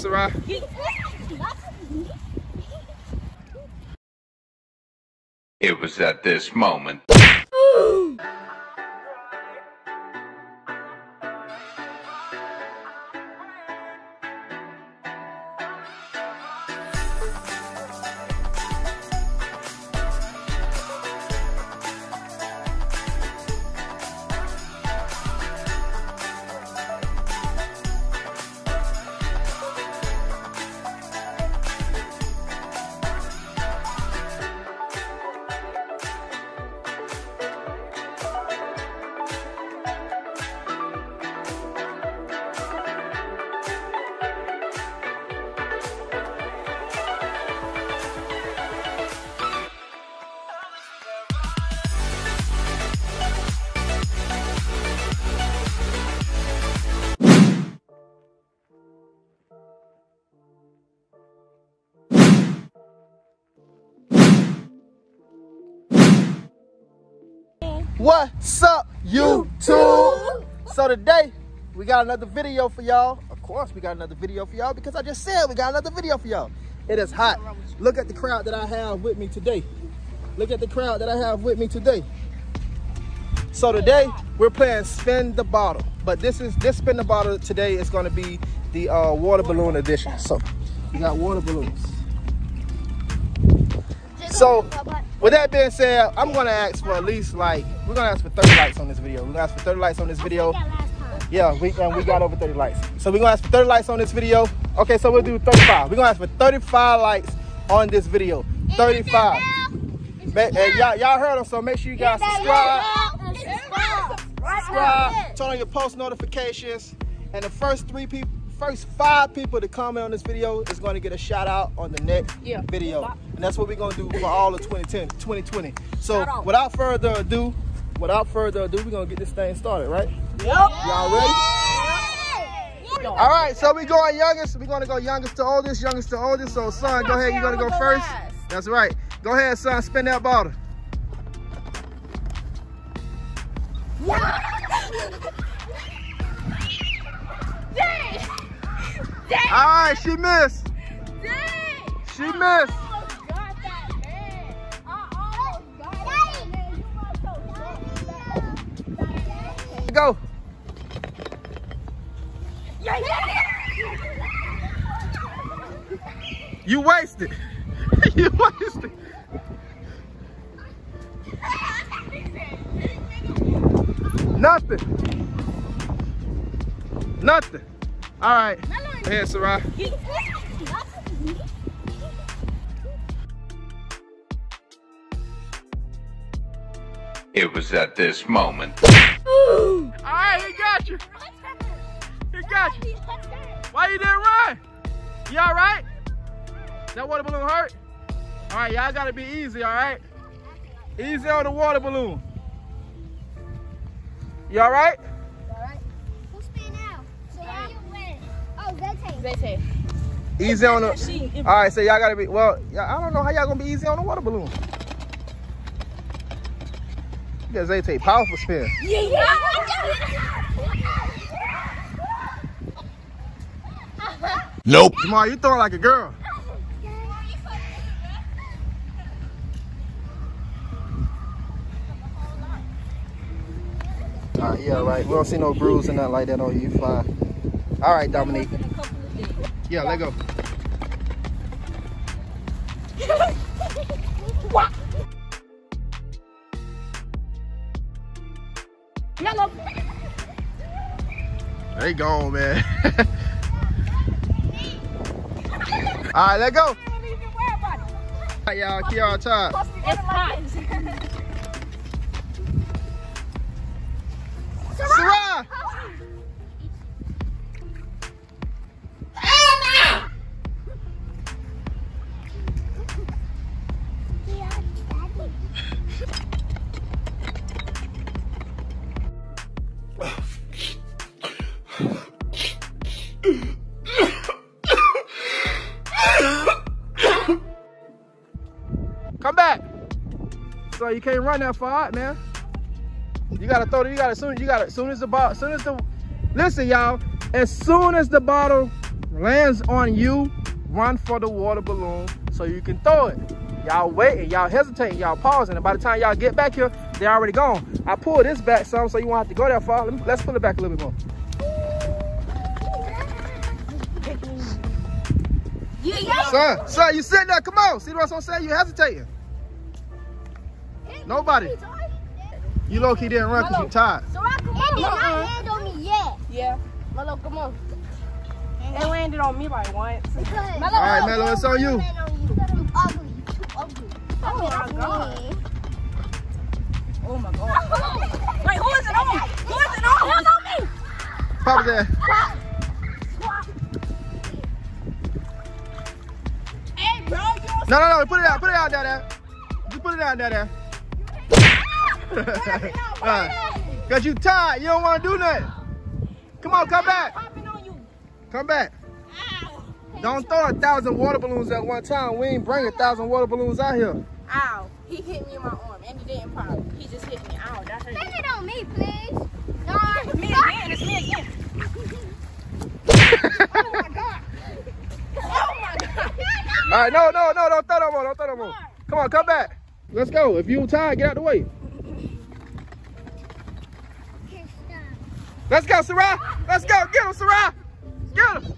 Sarah. It was at this moment. What's up, YouTube? So today we got another video for y'all. Of course, we got another video for y'all because I just said we got another video for y'all. It is hot. Look at the crowd that I have with me today. Look at the crowd that I have with me today. So today we're playing spin the bottle, but this is this spin the bottle today is going to be the uh, water balloon edition. So we got water balloons. So, with that being said, I'm gonna ask for at least like we're gonna ask for 30 likes on this video. We're gonna ask for 30 likes on this video. Yeah, we and we got over 30 likes. So we're gonna ask for 30 likes on this video. Okay, so we'll do 35. We're gonna ask for 35 likes on this video. 35. Ma- y'all, y'all heard them, so make sure you guys subscribe. Subscribe, turn on your post notifications, and the first three people, first five people to comment on this video is going to get a shout out on the next Yeah. video. And that's what we're going to do for all of 2010, 2020. So without further ado, without further ado, we're going to get this thing started, right? Yep. Y'all ready? All right, so we going youngest. We're going to go youngest to oldest, youngest to oldest. So son, go ahead. You're going to go first. That's right. Go ahead, son. Spin that bottle. All right, she missed. She missed. Go. You wasted. you wasted. Nothing. Nothing. All right. Ahead, Sarah. It was at this moment. All right, he got you. He got you. Why you didn't run? You all right? That water balloon hurt? All right, y'all gotta be easy, all right? Easy on the water balloon. You all right? Zayte. Easy on the. She- All right, so y'all gotta be. Well, I don't know how y'all gonna be easy on the water balloon. You guys, they take powerful spin. Yeah, yeah. Nope. Jamal, you throwing like a girl. All right, yeah, right. We don't see no bruise or nothing like that on you. You Fine. All right, Dominique. Yeah, let go. what? Yellow. They gone, man. All right, let go. All right, y'all, keep on top. It's hot. Come back. So you can't run that far man. You gotta throw it. You gotta soon. You gotta soon as the ball. Soon as the listen, y'all. As soon as the bottle. lands on you, run for the water balloon so you can throw it. Y'all waiting, y'all hesitating, y'all pausing, and by the time y'all get back here, they're already gone. I pulled this back some so you won't have to go that far. Let me, let's pull it back a little bit more. Son, son, you sitting there, come on. See what I'm saying? You hesitating. Nobody. You low key didn't run because you tired. So I come on. It did not land on me yet. Yeah. Melo, come on. It landed on me like once. Because All right, Mello, it's on you. Oh ugly. Oh my God. me. Oh my god. Wait, who is it on? Who is it on? It was on me. Pop there. Hey, bro, No, no, no, put it out, put it out there, there. Just put it out there, there. Alright. Cause you tired, you don't want to do nothing. Come on, come back. popping on you. Come back. Ow. Don't throw a thousand water balloons at one time. We ain't bring a thousand water balloons out here. Ow. He hit me in my arm and he didn't pop. He just hit me. Ow, that hurt. Blame it on me, please. No, It's me again. It's me again. Oh my god. Oh my god. All right, no, no, no, don't throw no more, don't throw no more. Come on, come back. Let's go. If you tired, get out the way. Let's go, Sarah. Let's go. Get him, Sarah. Get him.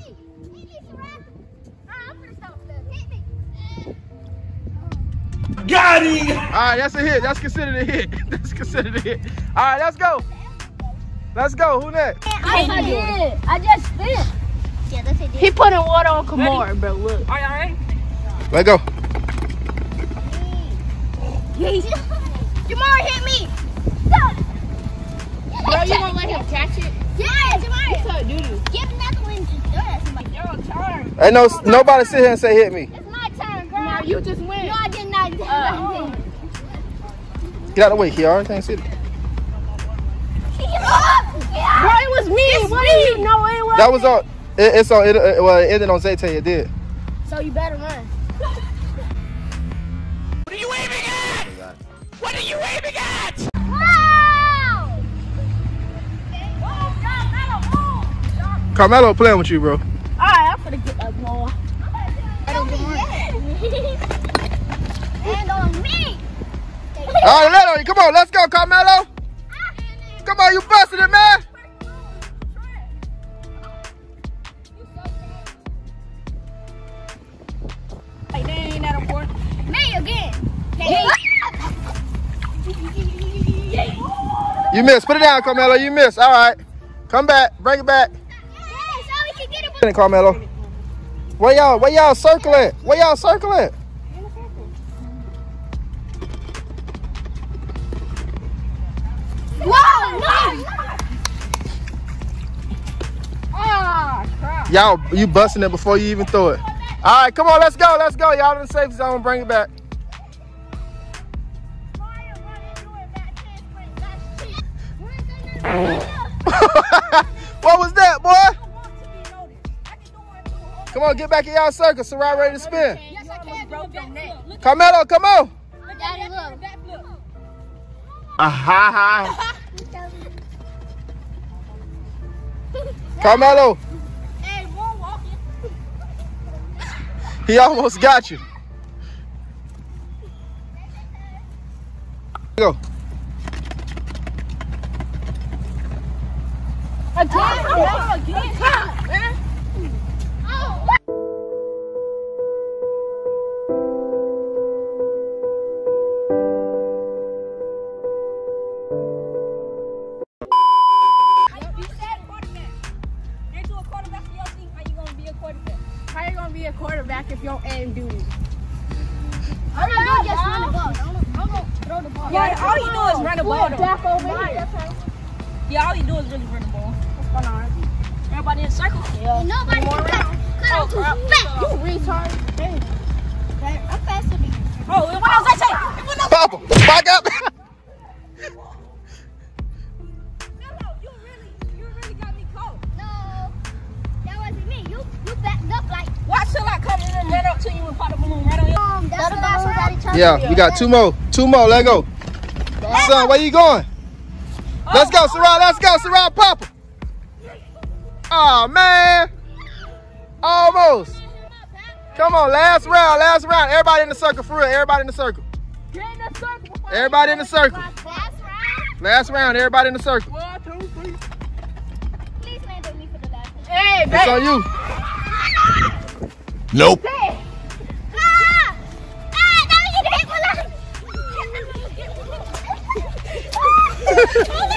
Got him! All right, that's a hit. That's considered a hit. That's considered a hit. All right, let's go. Let's go. Who next? I did. I just spit. Yeah, that's it. He putting water on Kamar, bro. Look. Are you alright? Let go. Jamar hit me. Bro, you gonna let him catch it? Yeah, Jamar. So, doo-doo. Give another one. Just throw it at somebody. Your turn. Ain't no nobody sit here and say hit me. It's my turn, girl. Now you just win. No, I did not. Get out of the way, Kiara. Can't see it. Bro, it was me. what do you know it was? That was on. It, it's on. It, it, well, it ended on Zayte. It did. So you better run. What are you aiming at? What are you aiming at? Wow! Carmelo playing with you, bro. Alright, I'm gonna get that ball. And on me. All right, let on you. Come on, let's go, Carmelo. Come on, you busted it, man. Like, they ain't that important. Me again. You missed. Put it down, Carmelo. You missed. All right. Come back. Bring it back. Yes, so we can get it. Carmelo. Where y'all? Where y'all circle circling? Where y'all circling? Whoa, Y'all, you busting it before you even throw it. All right, come on, let's go, let's go. Y'all in the safe zone. Bring it back. what was that, boy? Come on, get back in y'all circle. Sarai ready to spin. Yes, I can. Carmelo, come on. Daddy, look. Ah, ha, ha. Carmelo, Hey, we're walking. He almost got you. Go. Again? Again? man. Quarterback if your aim dude? I'm not just run the ball. I'm gonna throw the ball. Yeah, all you do is run the ball. Back over here. Yeah, all you do is really run the ball. What's going on? Everybody in circle? Yeah. Nobody More can cut. around. Cut Oh, him too fast. You retard. Hey. I'm faster than you. Oh, what else I say? What else? Papa, back up. Yeah, we got two more. Two more. Let go. Son, where you going? Let's go, Sarai. Let's go, Sarai. Papa. Oh man. Almost. Come on, last round, last round. Everybody in the circle for real. Everybody in the circle. Get in the circle. Everybody in the circle. Last round. Last round, everybody in the circle. One, two, three. Please land on me for the last one. Hey, It's on you. Nope. oh